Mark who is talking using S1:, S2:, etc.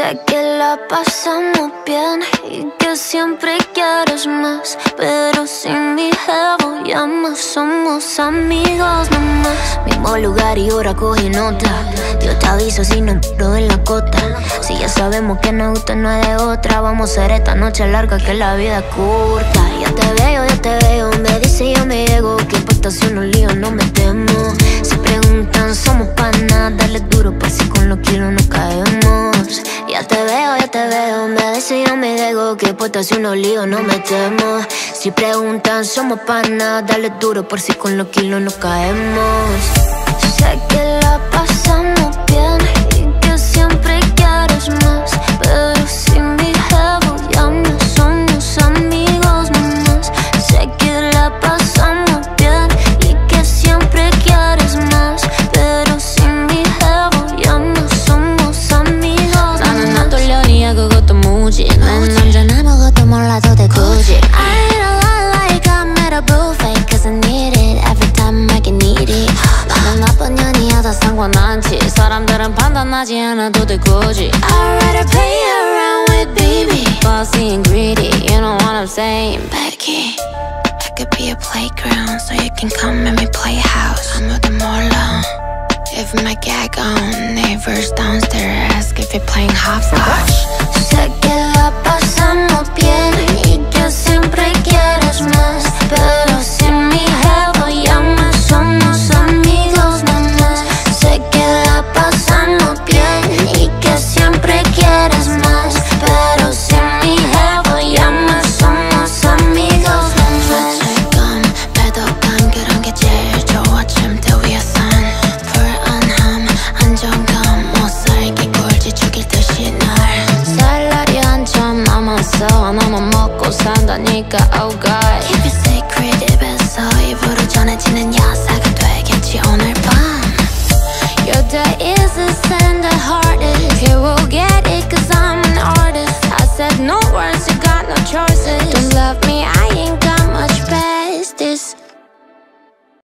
S1: Sé que la pasamos bien y que siempre quieres más. Pero sin mi jevo ya no somos amigos nomás. Mismo lugar y hora coge nota. Yo te aviso si no paro en la cota. Si ya sabemos que nos gusta, no hay de otra. Vamos a hacer esta noche larga que la vida es corta. Ya te veo, ya te veo. Me dice yo me llego que líos no Me dice yo me llego que importa si unos no me temo. Si preguntan, somos panas. Dale duro, por si con los kilos no caemos. Sé que
S2: 다 상관안 사람들은 판단하지 않아도 돼 굳이 I'd rather play around with BIBI. Bossy and greedy, you know what I'm saying Becky, I could be a playground So you can come and we play house 아무도 몰라 If my gag on Neighbors downstairs ask if you're playing hopscotch. 무서워 너만 먹고 산다니까 oh god. Keep it secret 입에서 입으로 전해지는 야사가 되겠지 오늘 밤. Your day is a sand the hardest. You will get it cause I'm an
S1: artist. I said no words you got no choices. Don't love me I